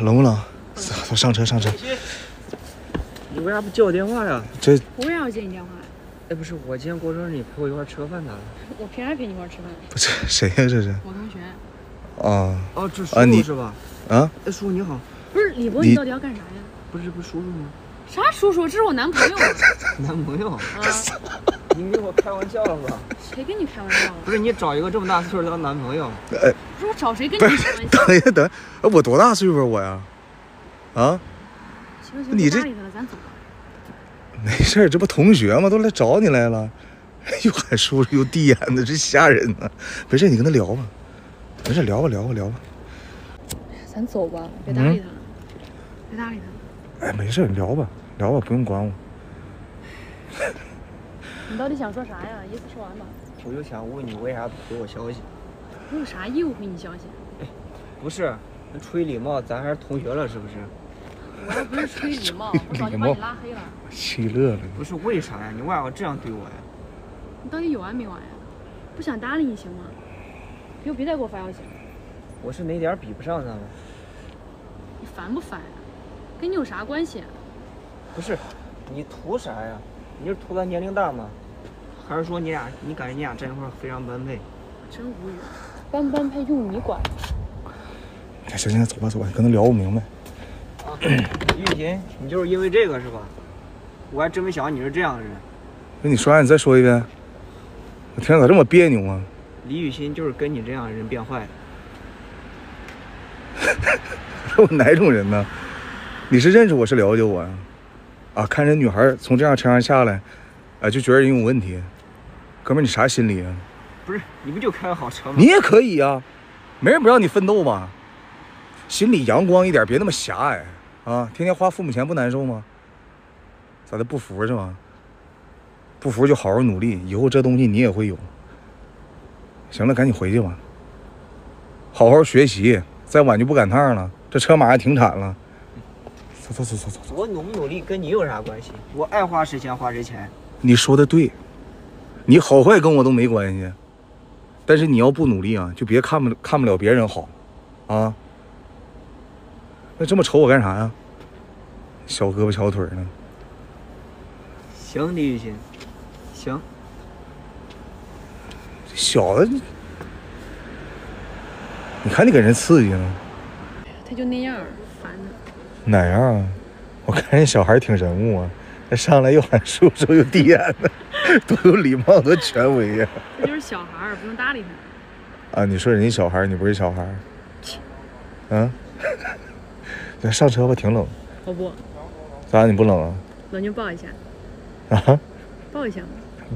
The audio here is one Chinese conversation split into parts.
冷不冷？走，上车上车。你为啥不接我电话呀？这我为啥要接你电话呀？哎，不是，我今天过生日，你陪我一块儿吃个饭咋了？我凭啥陪你一块儿吃饭？不是谁呀？这是我同学。啊哦，这叔啊你叔是吧？啊！哎，叔叔你好，不是李博，你你到底要干啥呀？不是不是叔叔吗？啥叔叔？这是我男朋友啊！男朋友？啊，你跟我开玩笑了吧？谁跟你开玩笑了？不是你找一个这么大岁数当男朋友？哎不是我找谁跟你开玩笑？等一下，等一下，哎我多大岁数啊我呀？啊，行行，你这别搭理他了，咱走吧。没事儿，这不同学吗？都来找你来了，又喊叔叔又递烟的，这吓人呢。没事，你跟他聊吧，没事，聊吧聊吧聊吧。咱走吧，别搭理他了，别搭理他了。哎，没事，聊吧聊吧，不用管我。你到底想说啥呀？意思说完吧。我就想问你为啥不回我消息？我有啥义务回你消息？不是，那出于礼貌，咱还是同学了，是不是？我要不是出于礼貌，我早就把你拉黑了。气乐了，不是为啥呀？你为啥要这样对我呀？你到底有完没完呀？不想搭理你行吗？以后别再给我发消息了，我是哪点比不上他了？你烦不烦呀？跟你有啥关系啊？不是，你图啥呀？你是图咱年龄大吗？还是说你俩，你感觉你俩站一块儿非常般配？真无语，般不般配用你管？哎行行，走吧走吧，你跟他聊不明白。啊，李雨欣，你就是因为这个是吧？我还真没想到你是这样的人。那你说啥？你再说一遍。我听着咋这么别扭啊？李雨欣就是跟你这样的人变坏的。我哪种人呢？你是认识我是了解我呀？啊，看人女孩从这样车上下来，啊，就觉得人有问题。哥们儿，你啥心理啊？不是，你不就开个好车吗？你也可以呀、没人不让你奋斗吧？心里阳光一点，别那么狭隘啊！天天花父母钱不难受吗？咋的？不服是吧？不服就好好努力，以后这东西你也会有。行了，赶紧回去吧，好好学习，再晚就不赶趟了。这车马上停产了。走走走走走走。我努不努力跟你有啥关系？我爱花谁钱花谁钱。你说的对，你好坏跟我都没关系，但是你要不努力啊，就别看不看不了别人好，啊。那这么瞅我干啥呀？小胳膊小腿儿的，行，李雨欣，行。小子，你看你给人刺激呢，他就那样，烦的。哪样啊？我看人小孩挺人物啊，他上来又喊叔叔又递烟的，多有礼貌，多权威呀、他就是小孩儿，不用搭理他。啊！你说人家小孩儿，你不是小孩儿？嗯，咱上车吧，挺冷。我不，咋你不冷啊？冷就抱一下，啊，抱一下吗。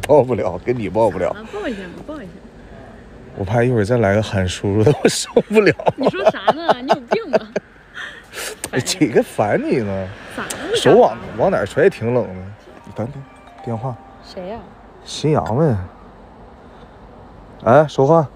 抱不了，跟你抱不了。啊，抱一下嘛，抱一下。我怕一会儿再来个喊叔叔的，我受不了。你说啥呢？你有病吧？哎几个烦你呢？咋了？手往往哪儿揣挺冷的。等等，电话，谁呀、新阳呗。哎，说话。